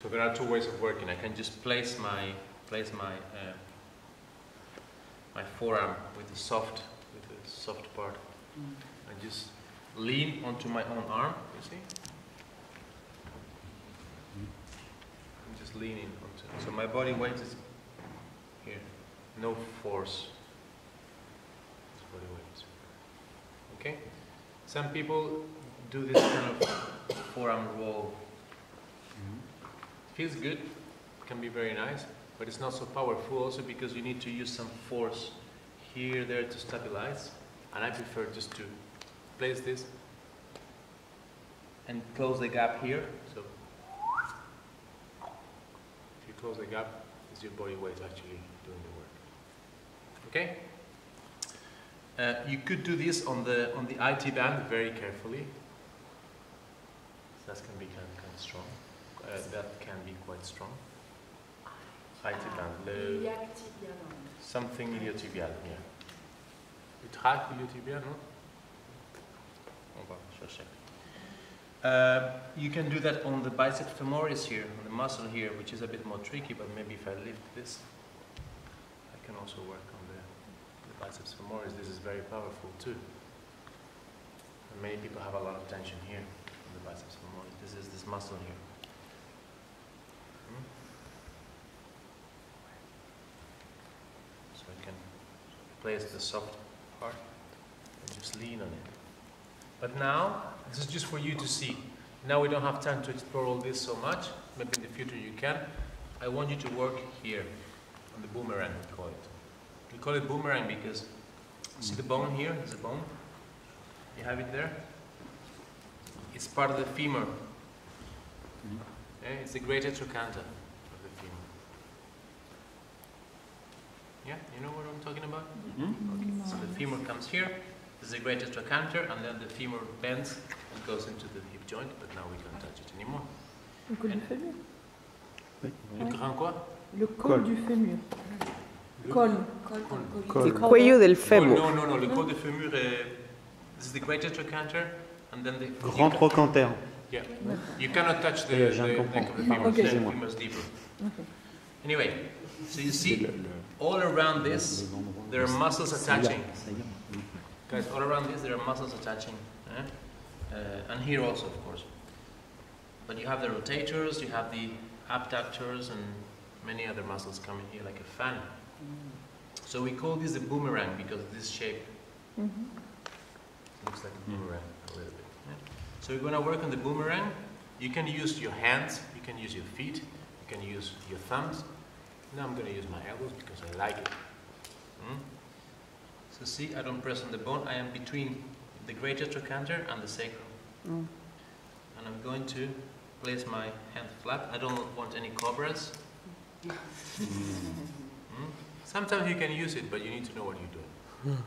So there are two ways of working. I can just place my place my uh, my forearm with the soft with the soft part I just lean onto my own arm. You see? I'm just leaning onto. So my body weight is here. No force. Body weight. Okay. Some people do this kind of forearm roll feels good, can be very nice, but it's not so powerful also because you need to use some force here, there to stabilize. And I prefer just to place this and close the gap here. So if you close the gap, it's your body weight actually doing the work. Okay? Uh, you could do this on the on the IT band very carefully. That can be kind of, kind of strong. Uh, that can be quite strong. IT band, tibial. something iliotibial, yeah. Le tract iliotibial, no? On va chercher. Uh, you can do that on the biceps femoris here, on the muscle here, which is a bit more tricky, but maybe if I lift this, I can also work on the, the biceps femoris. This is very powerful too. And many people have a lot of tension here on the biceps femoris. This is this muscle here. Hmm? So I can place the soft part and just lean on it. But now, this is just for you to see. Now we don't have time to explore all this so much. Maybe in the future you can. I want you to work here on the boomerang, we call it. We call it boomerang because see the bone here? There's a bone. You have it there? It's part of the femur. Eh, It's the greater trochanter Yeah, you know what I'm talking about? Okay, so the femur comes here, there's a greater trochanter, and then the femur bends and goes into the hip joint, but now we can't touch it anymore. Le col du fémur. Le grand quoi? Le col Col. du fémur. Le- Col. Col, col, Col. Il cuello del Oh, fémur. no, no, no, le col de fémur, uh, this is the greater trochanter, and then the... Grand trochanter. Yeah, you cannot touch the, the neck of the femur, the excusez-moi. femur's deeper. Ok. Anyway, so you see, all around this, there are muscles Ça y est, attaching. Guys, all around this there are muscles attaching, eh? uh, and here also, of course. But you have the rotators, you have the abductors, and many other muscles coming here like a fan. So we call this a boomerang because of this shape Mhm. looks like a boomerang a little bit. yeah. So we're going to work on the boomerang. You can use your hands, you can use your feet, you can use your thumbs. Now I'm going to use my elbows because I like it. Mm? So see, I don't press on the bone. I am between the greater trochanter and the sacrum. Mm. And I'm going to place my hand flat. I don't want any cobras. Mm? Sometimes you can use it, but you need to know what you're doing.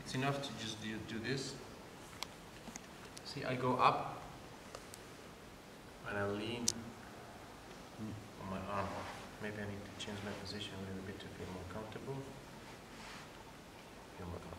It's enough to just do, do this. See, I go up and I lean on my arm maybe I need to change my position a little bit to feel more comfortable. Feel more comfortable.